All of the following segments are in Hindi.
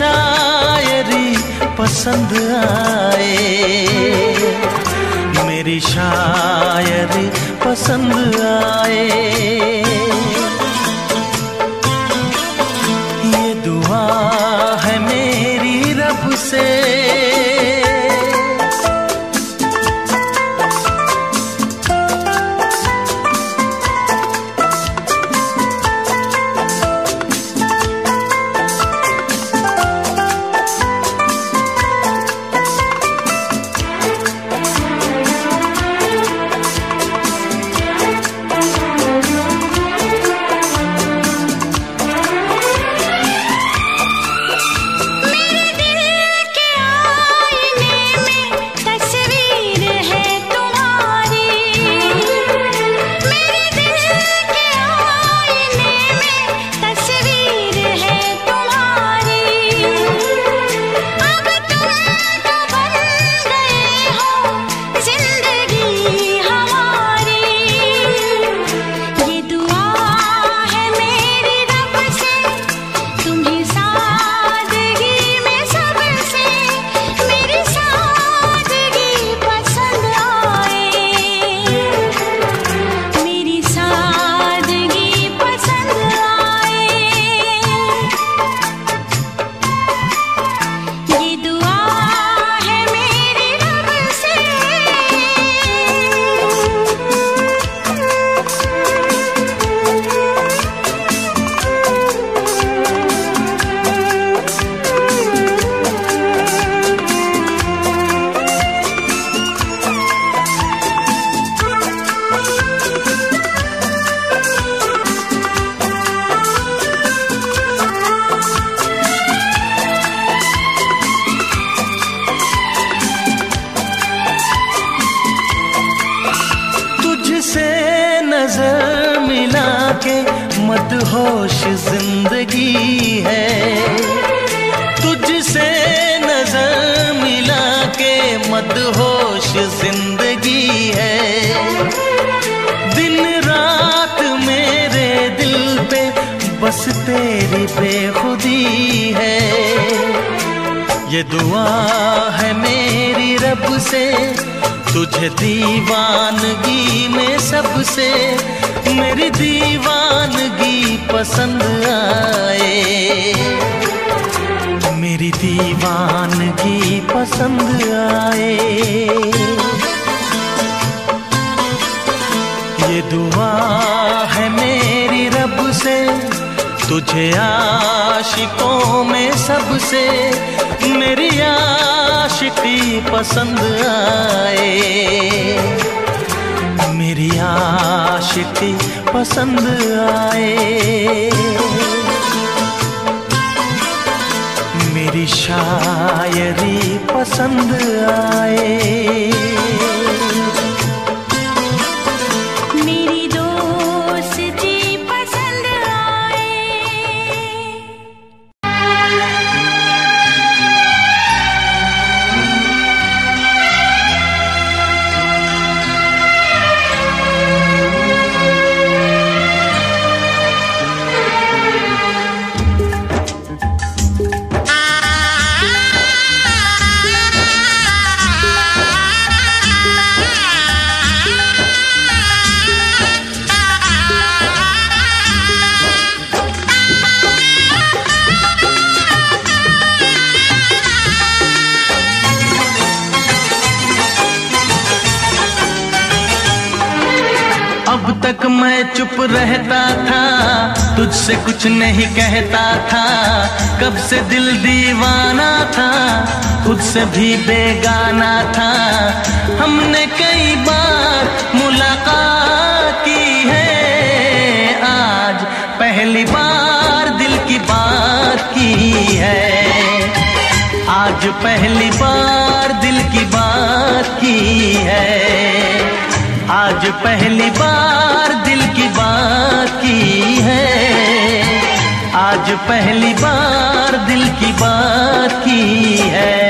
शायरी पसंद आए। मेरी शायरी पसंद आए। ये दुआ है मेरी रब से, तुझे दीवानगी में सबसे। मेरी दीवानगी पसंद आए। मेरी दीवानगी पसंद आए। ये दुआ है मेरी रब से तुझे आशिकों में सबसे मेरी आशिकी पसंद आए। मेरी आशिकी पसंद आए। मेरी शायरी पसंद आए। रहता था, तुझसे कुछ नहीं कहता था। कब से दिल दीवाना था, खुद से भी बेगाना था। हमने कई बार मुलाकात की है। आज पहली बार दिल की बात की है। आज पहली बार दिल की बात की है। आज पहली बार दिल की बात की है। आज पहली बार दिल की बात की है।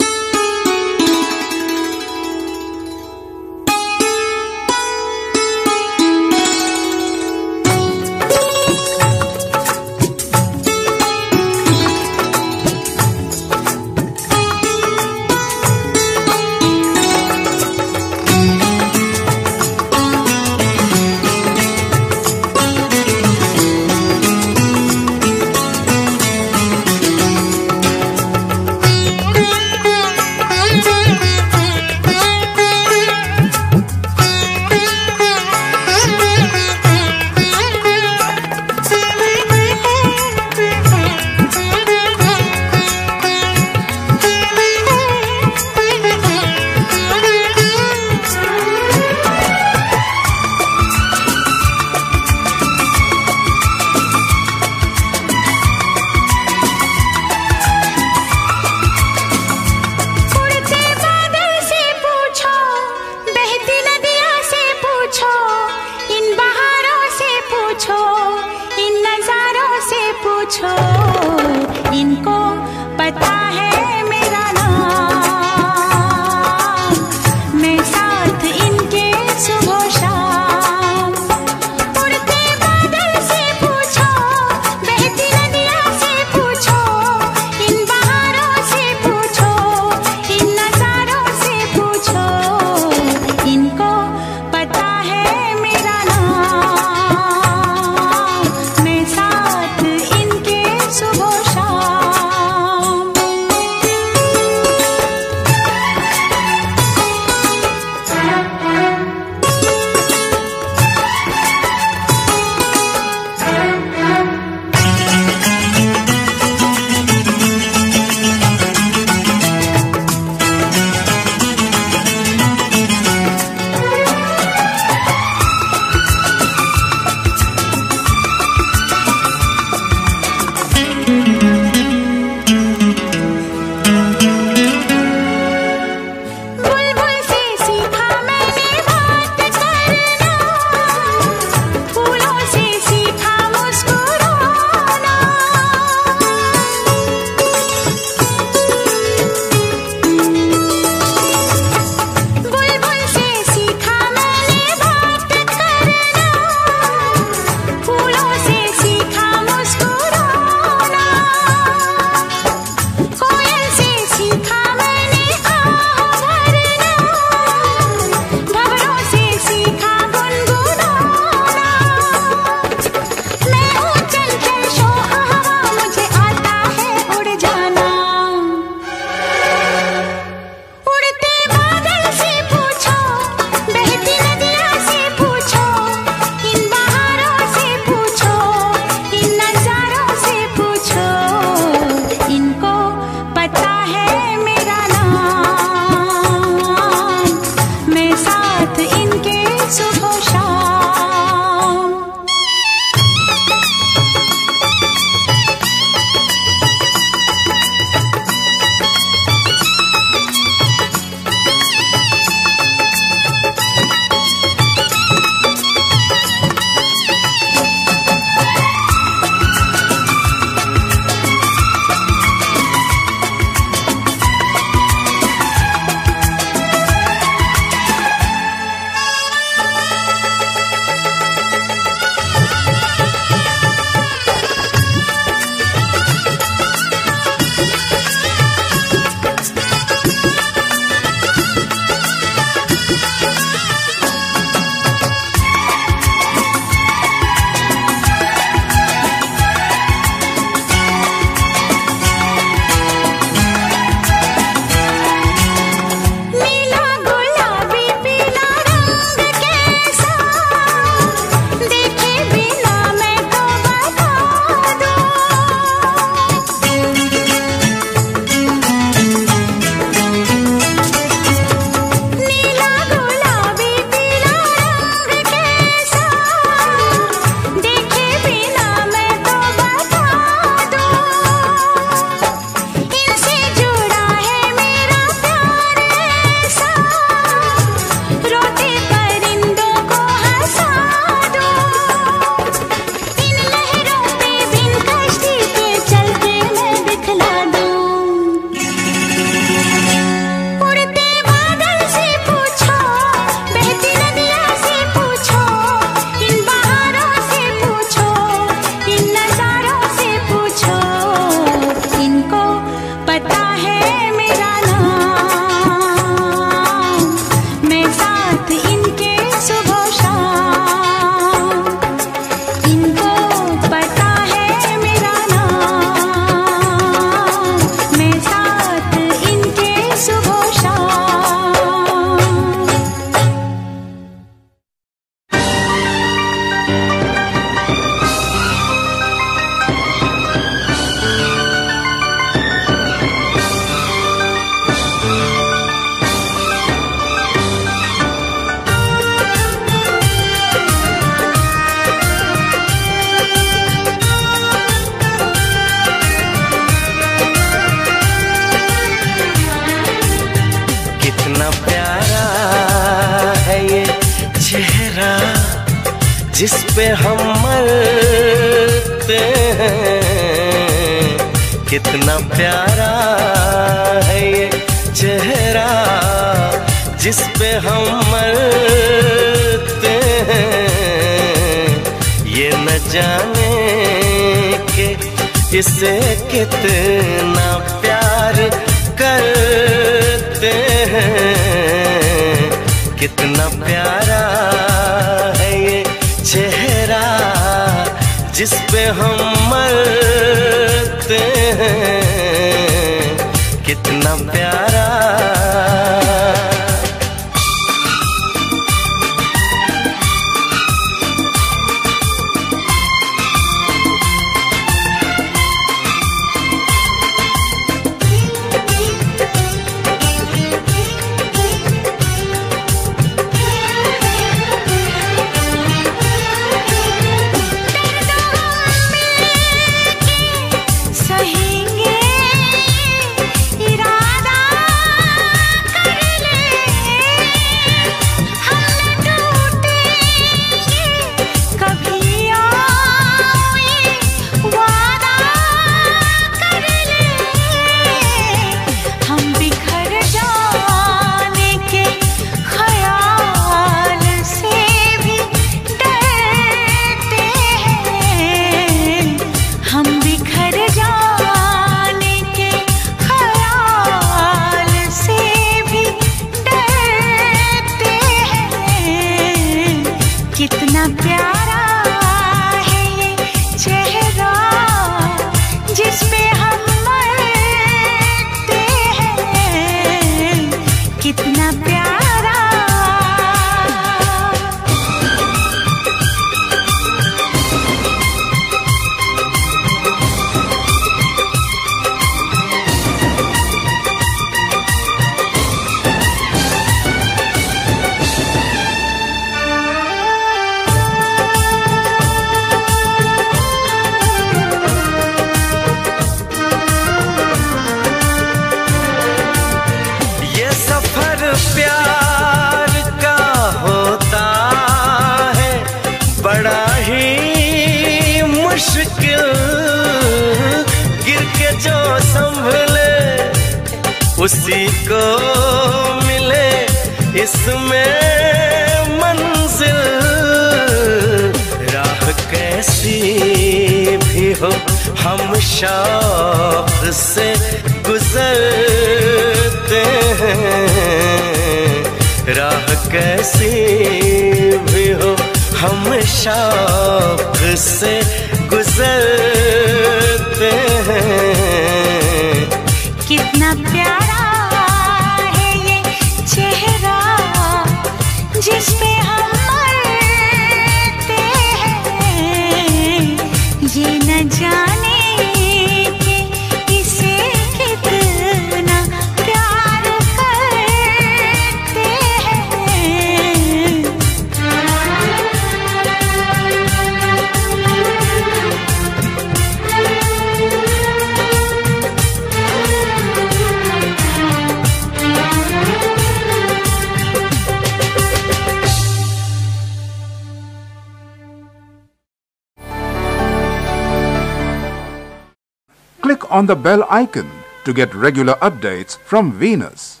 on the bell icon to get regular updates from Venus.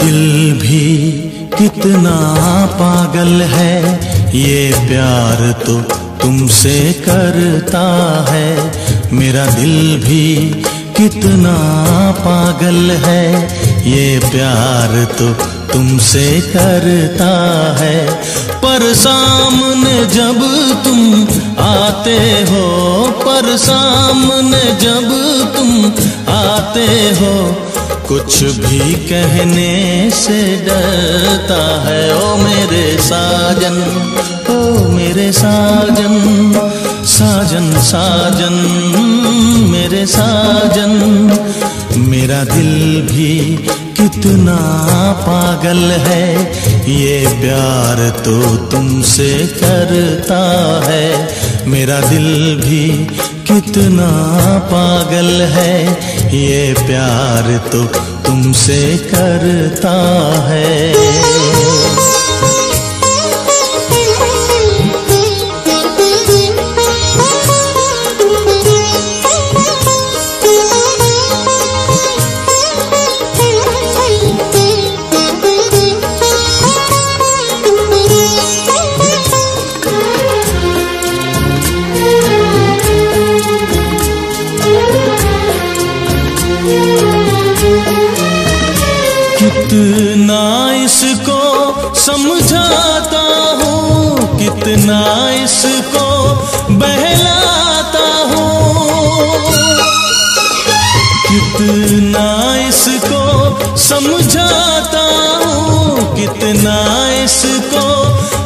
दिल भी कितना पागल है, ये प्यार तो तुमसे करता है। मेरा दिल भी कितना पागल है, ये प्यार तो तुमसे करता है। पर सामने जब तुम आते हो, पर सामने जब तुम आते हो कुछ भी कहने से डरता है। ओ मेरे साजन, ओ मेरे साजन साजन साजन, मेरे साजन, मेरा दिल भी कितना पागल है। ये प्यार तो तुमसे करता है। मेरा दिल भी कितना पागल है ये प्यार तो तुमसे करता है। समझाता हूँ कितना इसको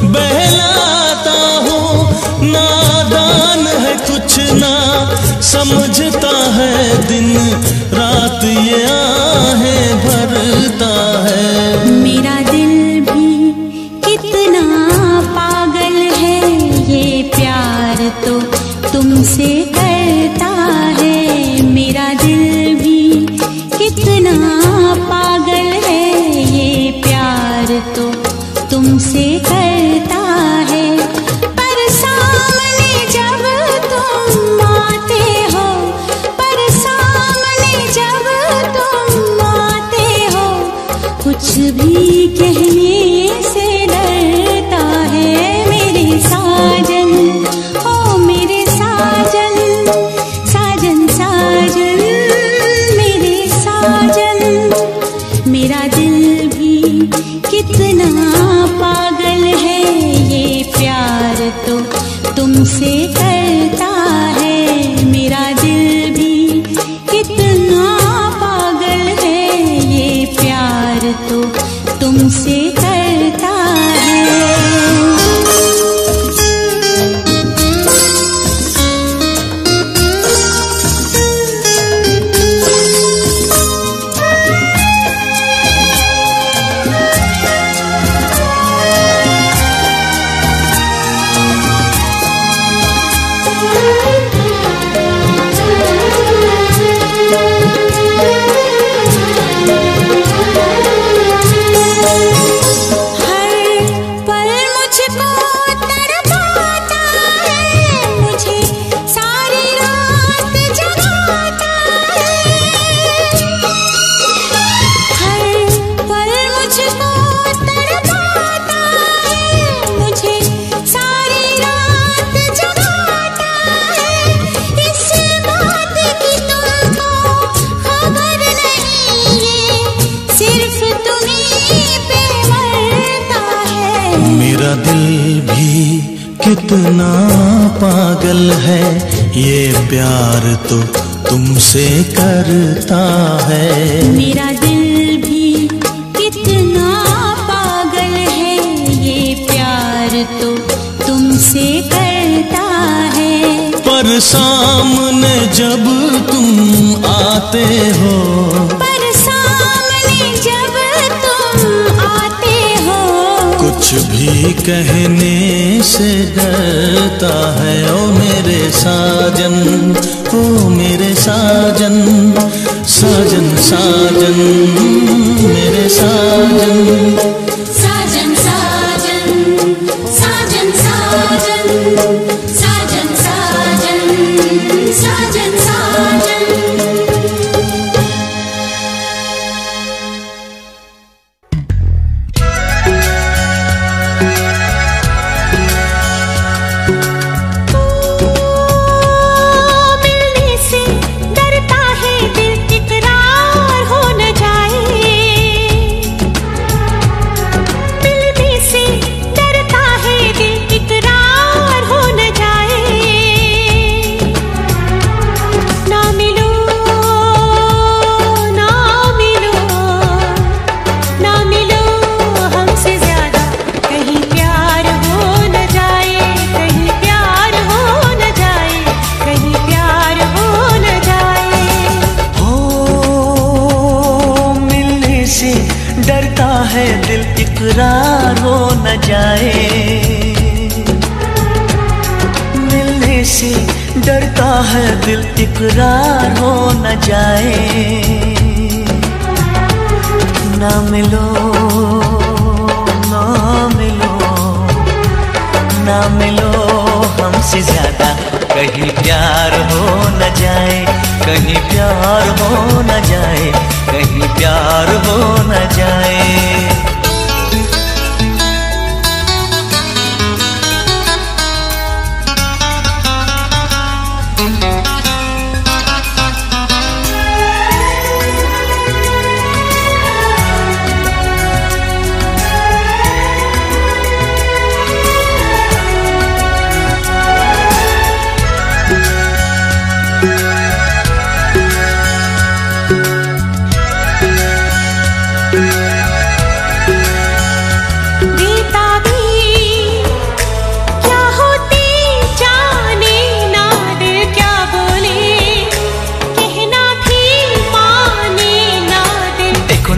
बहलाता हूँ। नादान है कुछ ना, समझता है दिन रात ये पर सामने जब तुम आते हो। पर सामने जब तुम आते हो। कुछ भी कहने से डरता है ओ मेरे साजन ओ मेरे साजन साजन साजन मेरे साजन।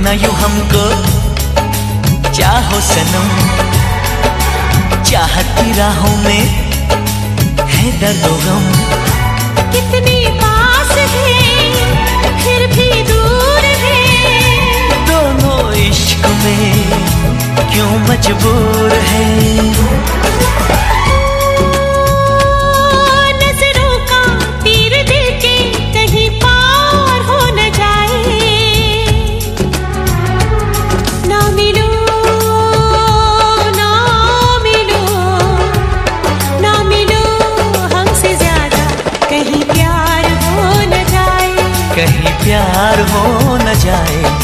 ना यू हमको। चाहो सनम चाहती राहों में है दर्दो गम। कितनी पास थे फिर भी दूर थे दोनों इश्क में क्यों मजबूर है? कहीं प्यार हो न जाए।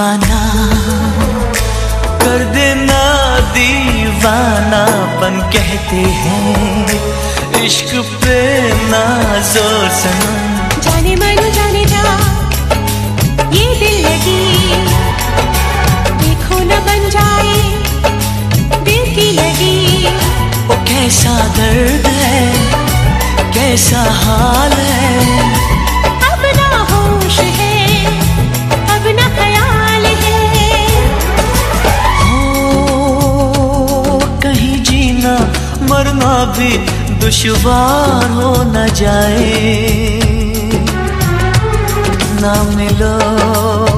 दीवाना कर देना दीवाना पन कहते हैं इश्क पे नाजोर सनम जाने मानो जाने जा ये दिल लगी देखो ना बन जाए दिल की लगी ओ कैसा दर्द है कैसा हाल है भी दुश्वार हो न जाए। ना मिलो।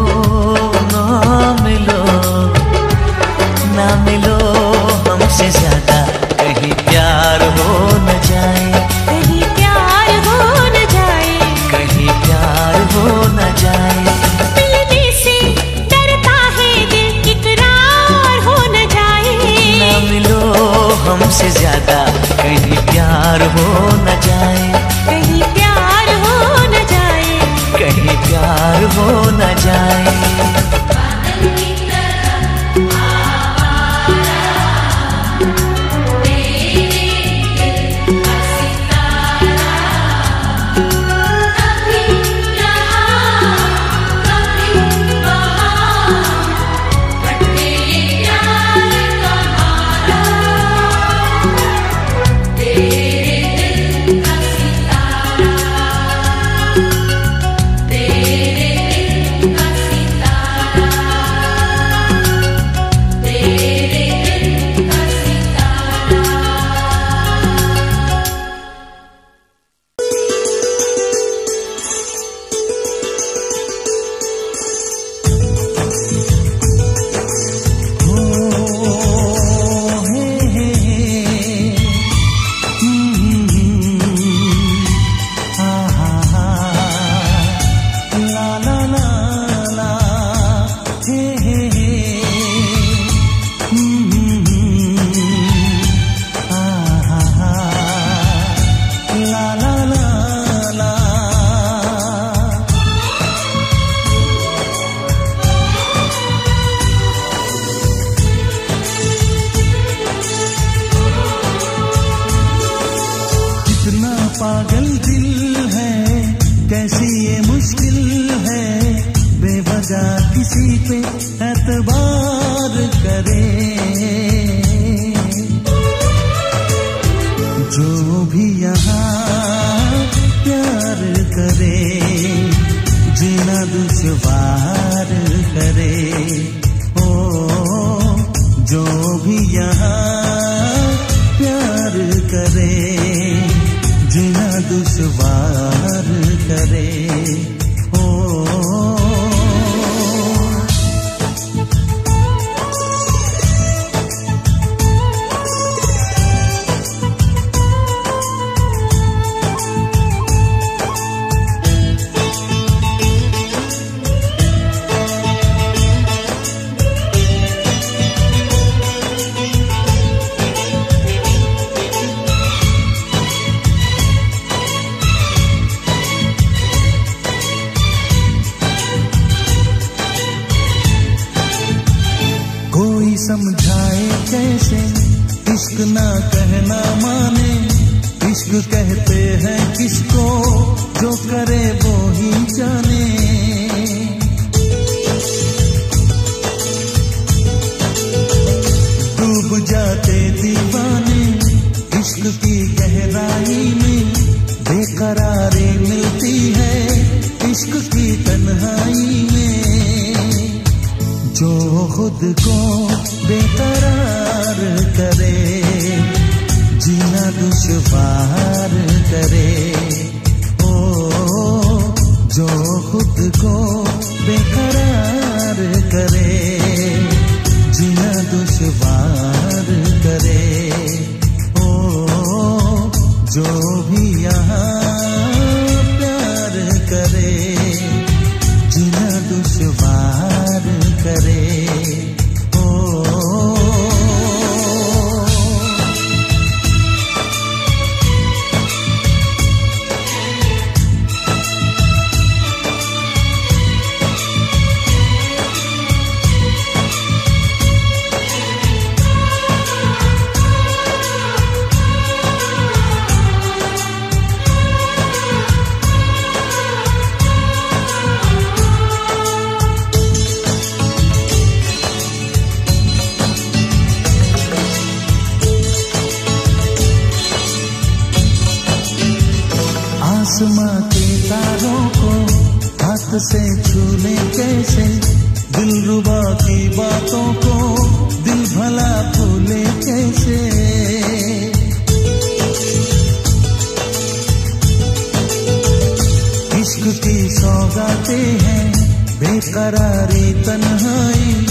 करारी तन्हाई,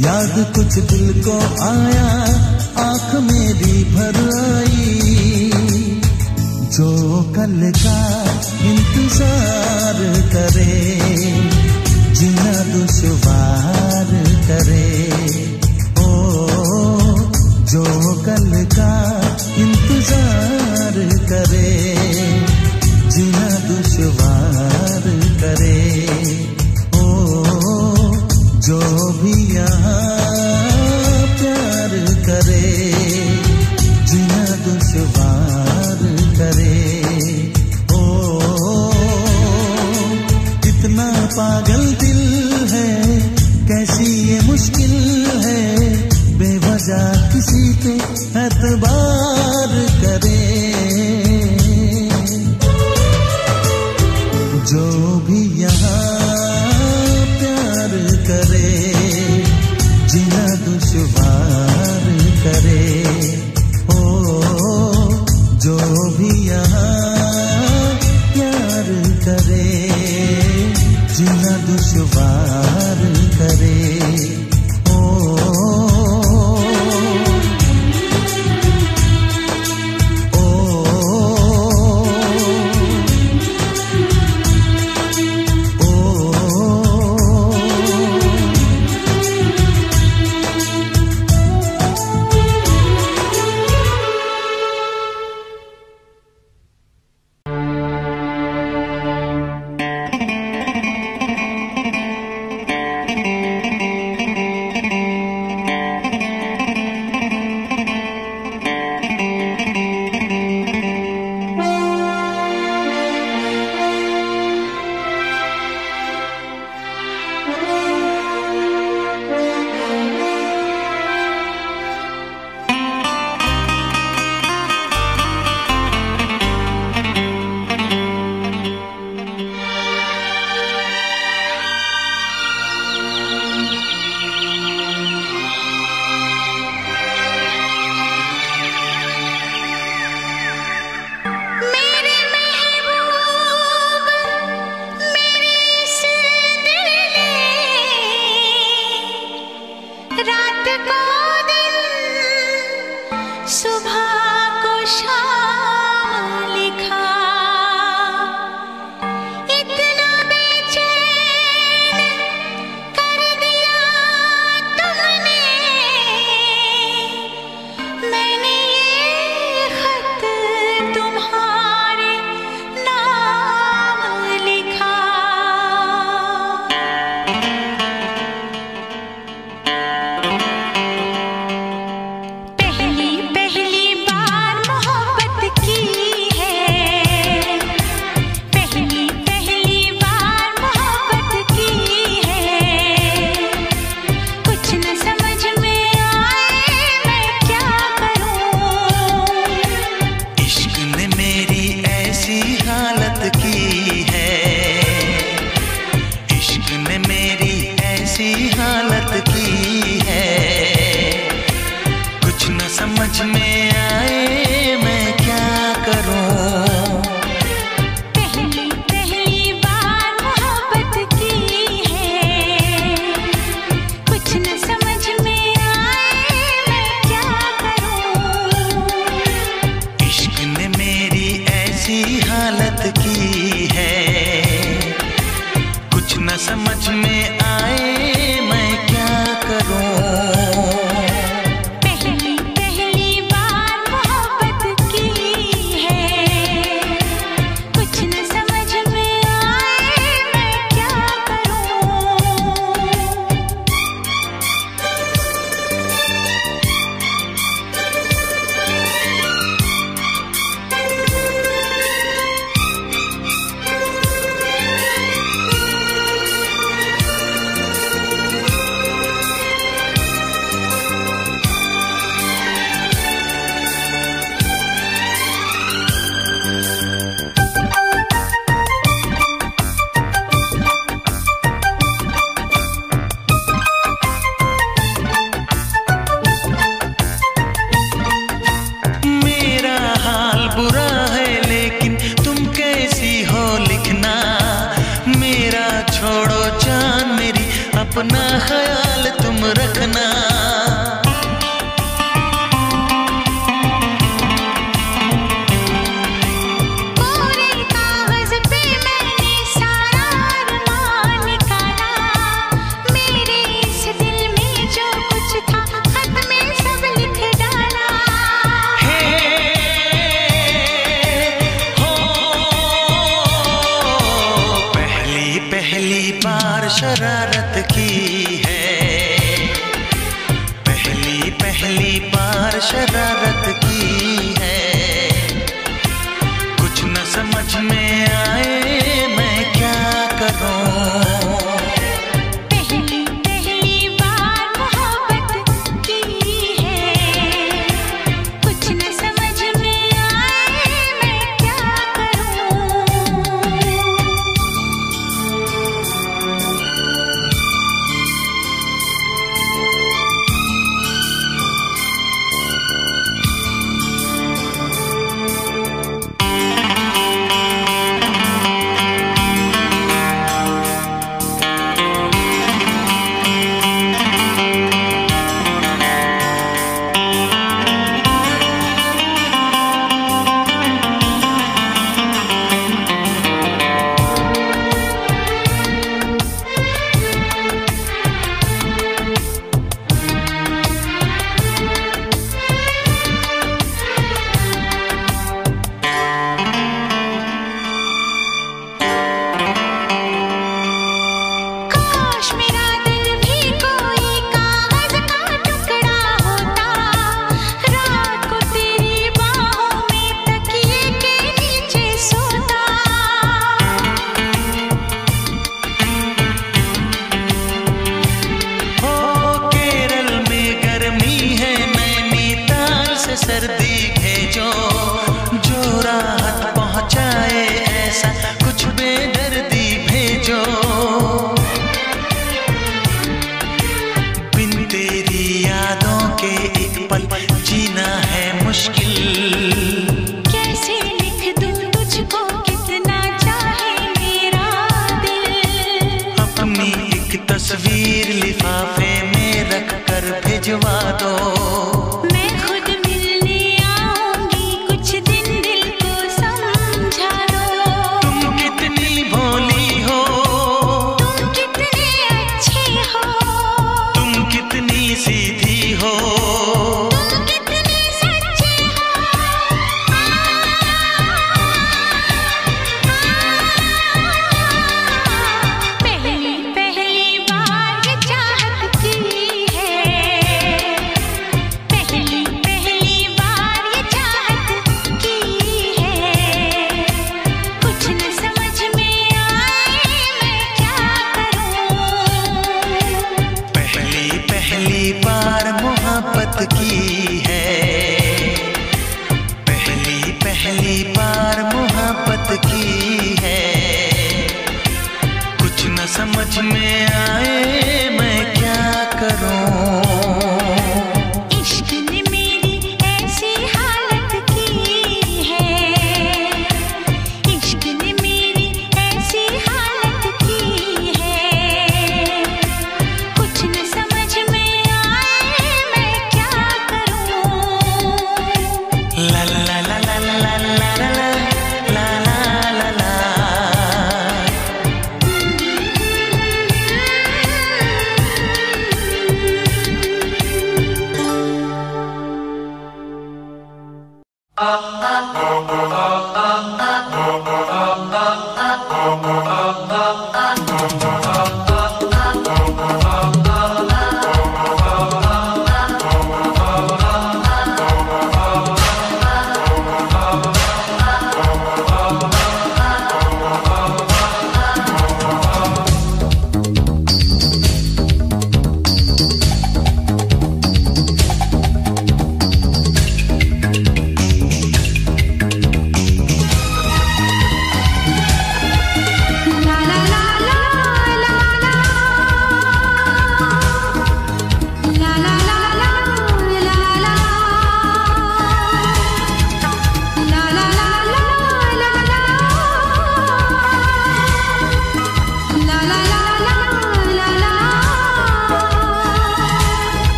याद कुछ दिल को आया, आँख मेरी भर आई। जो कल का इंतज़ार करे, जिना दुशार करे। ओ, जो कल का इंतज़ार करे, जिना दुश्वार करे। से अतबार अपना ख्याल तुम रखना leaf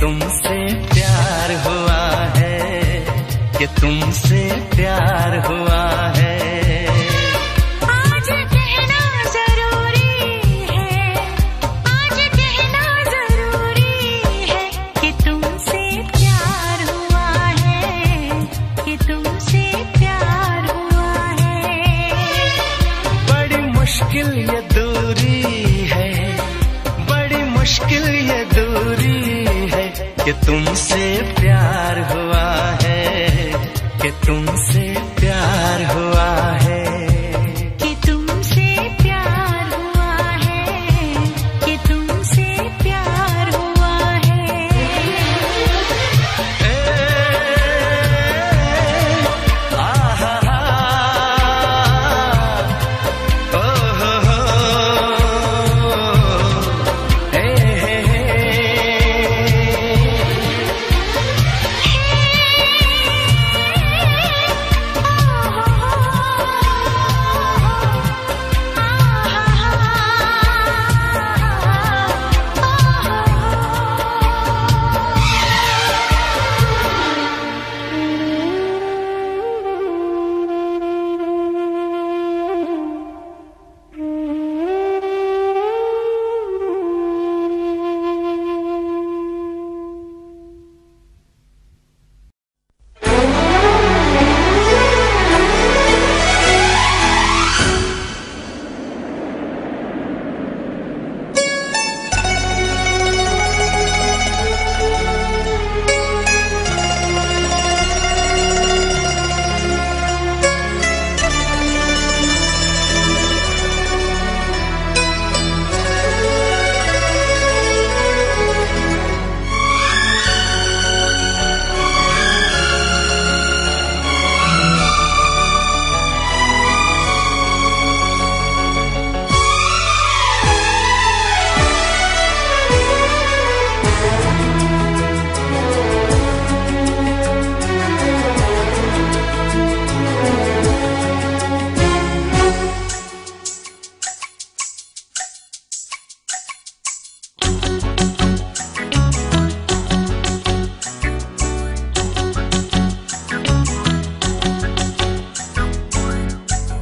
तुमसे प्यार हुआ है कि तुमसे प्यार हुआ तुमसे प्यार हुआ।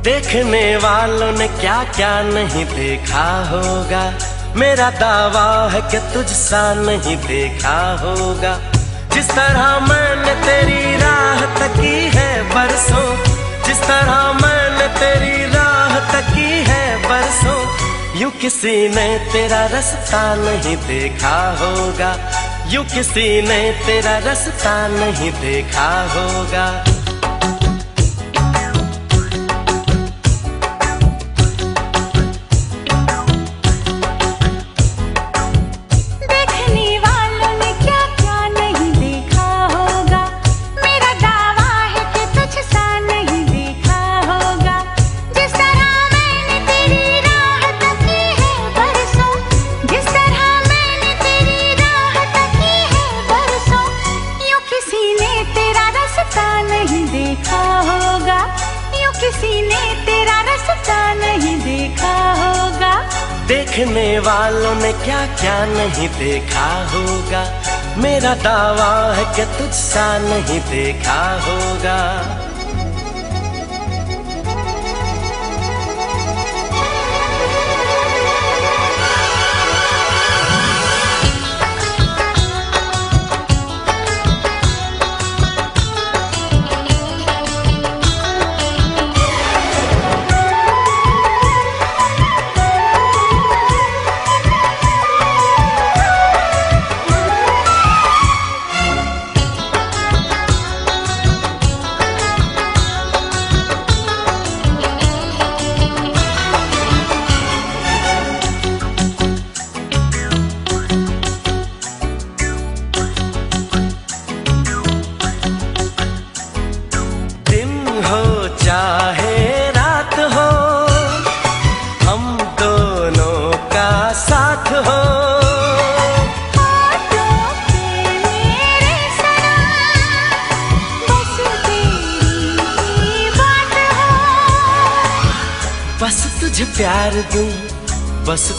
देखने वालों ने क्या क्या नहीं देखा होगा। मेरा दावा है कि तुझसा नहीं देखा होगा। जिस तरह मैंने तेरी राह तकी है बरसों, जिस तरह मैंने तेरी राह तकी है बरसों, यूँ किसी ने तेरा रास्ता नहीं देखा होगा। यूँ किसी ने तेरा रास्ता नहीं देखा होगा। नहीं देखा होगा। मेरा दावा है कि तुझसा नहीं देखा होगा।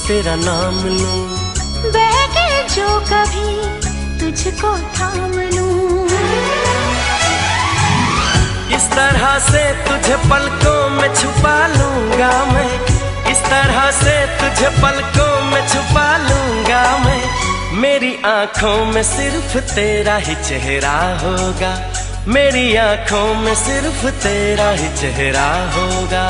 तेरा नाम लूँ। बहके जो कभी तुझको थाम लूँ। इस तरह से तुझे पलकों में छुपा लूँगा मैं। इस तरह से तुझे पलकों में छुपा लूँगा मैं। मेरी आँखों में सिर्फ़ तेरा ही चेहरा होगा। मेरी आँखों में सिर्फ़ तेरा ही चेहरा होगा।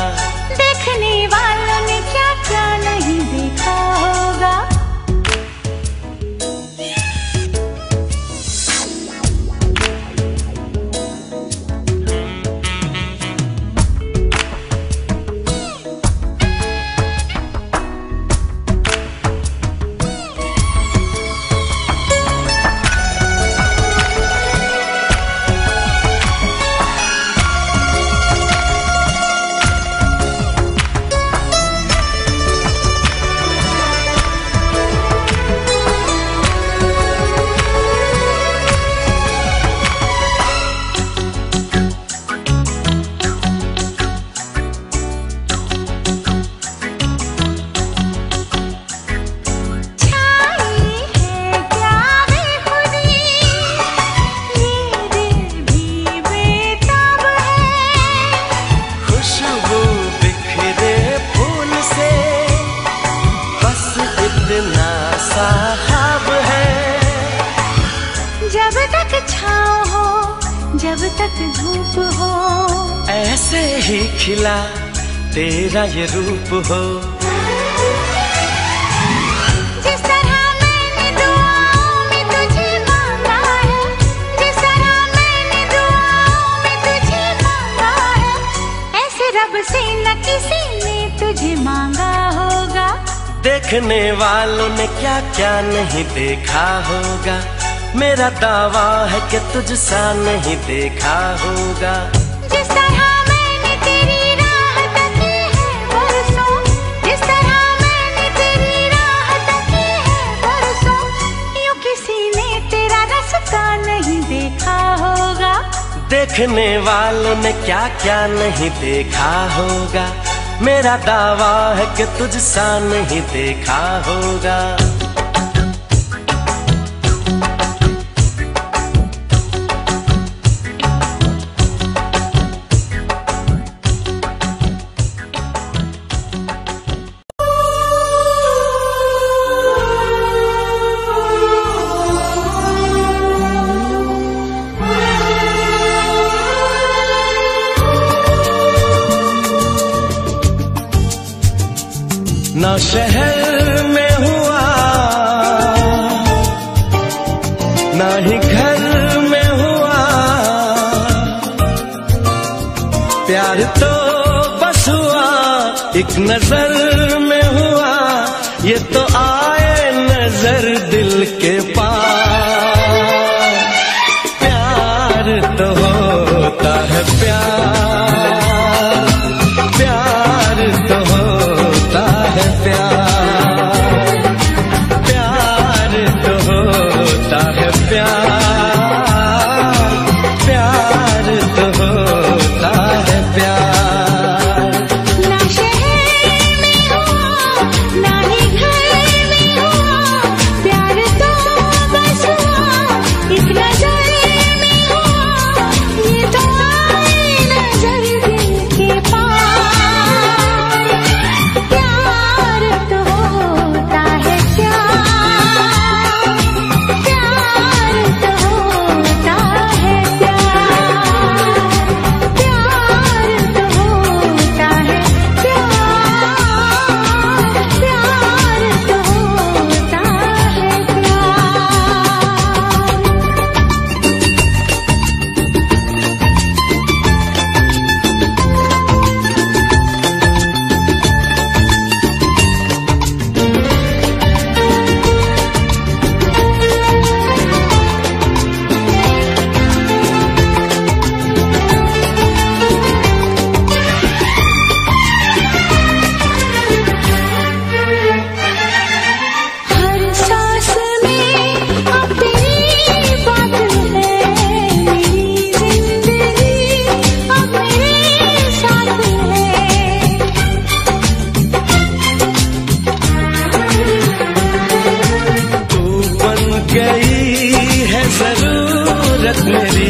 है। ऐसे रब से न किसी ने तुझे मांगा होगा। देखने वालों ने क्या क्या नहीं देखा होगा। मेरा दावा है कि तुझसा नहीं देखा होगा। जिस तरह देखने वालों ने क्या क्या नहीं देखा होगा? मेरा दावा है कि तुझसा नहीं देखा होगा। ज़रूरत मेरी तेरे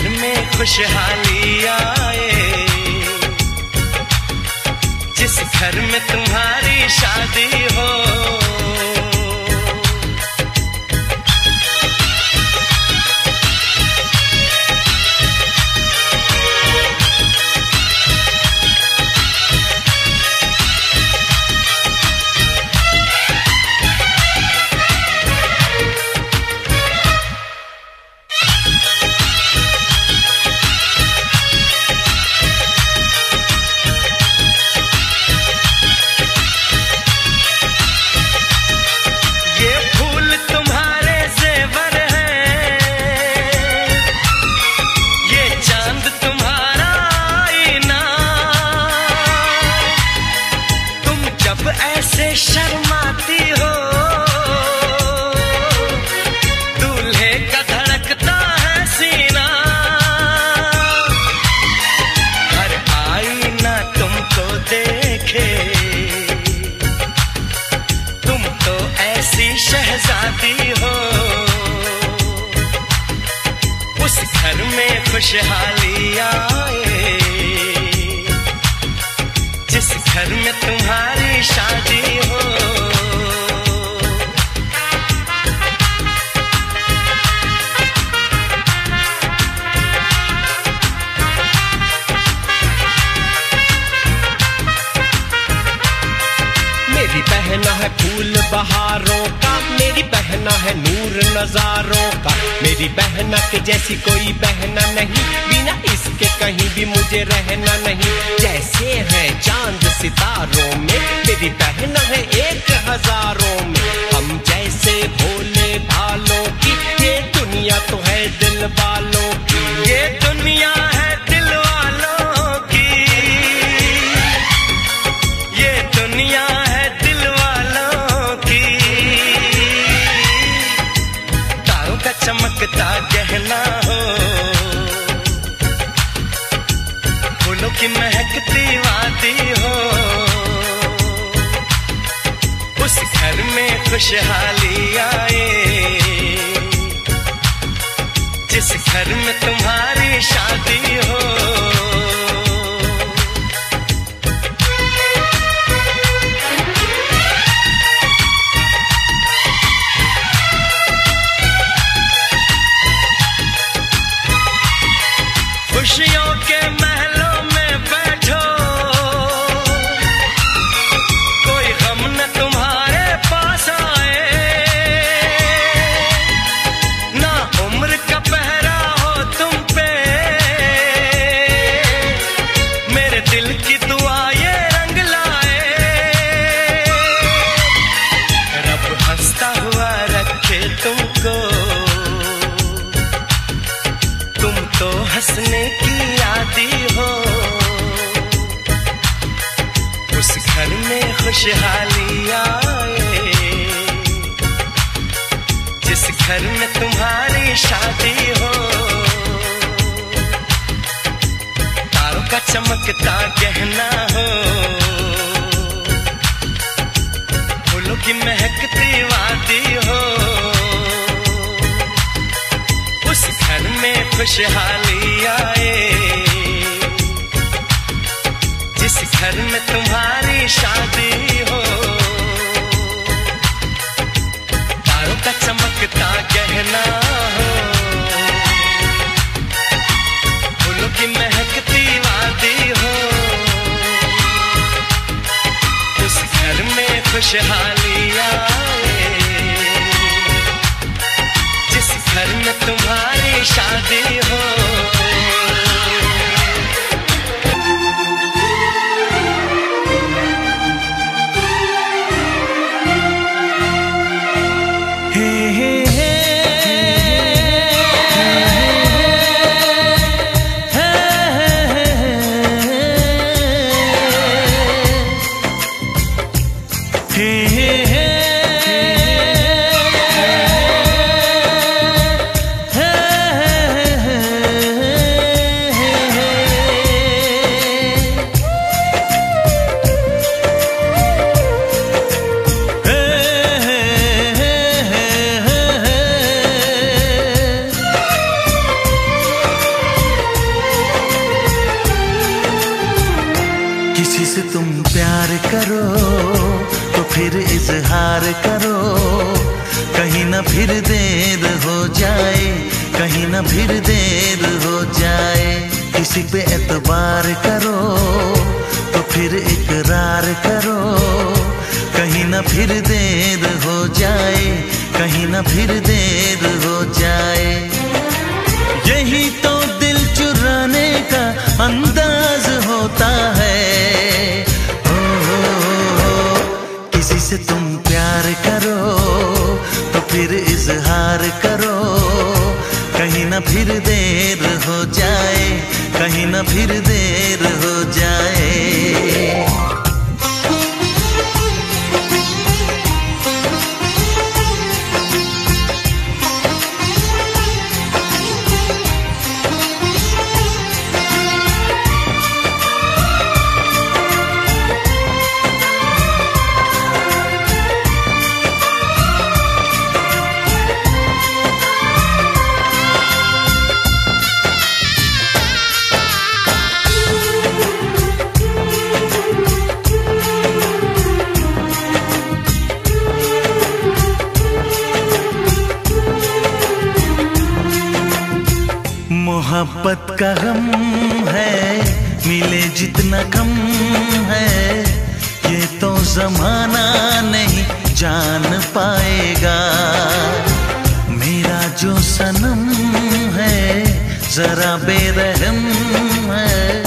घर में खुशहाली आए। जिस घर में तुम्हारी शादी हो खुशहाली आए। जिस घर में तुम्हारी शादी हो। बहारों मेरी बहना है नूर नजारों का। मेरी बहना के जैसी कोई बहना नहीं। बिना इसके कहीं भी मुझे रहना नहीं। जैसे है चाँद सितारों में, मेरी बहना है एक हज़ारों में। हम जैसे भोले भालों की, ये दुनिया तो है दिल बालों की। ये देखना हो। फूलों की महकती वादी हो। उस घर में खुशहाली आए। जिस घर में तुम्हारी किसी से तुम प्यार करो तो फिर इजहार करो। कहीं ना फिर देर हो जाए, कहीं ना फिर देर हो जाए। किसी पे एतबार करो तो फिर इकरार करो। कहीं ना फिर देर हो जाए, कहीं ना फिर देर हो जाए। यही तो दिल चुराने का अंदाज होता है से तुम प्यार करो तो फिर इजहार करो। कहीं ना फिर देर हो जाए, कहीं ना फिर देर हो जाए। मोहब्बत का गम है, मिले जितना कम है। ये तो जमाना नहीं जान पाएगा। मेरा जो सनम है, जरा बेरहम है।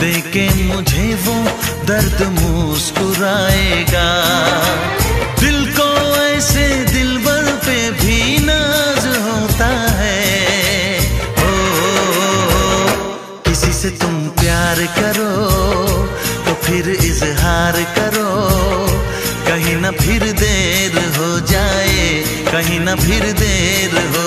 देखे मुझे वो दर्द मुस्कुराएगा। फिर इजहार करो। कहीं ना फिर देर हो जाए कहीं ना फिर देर हो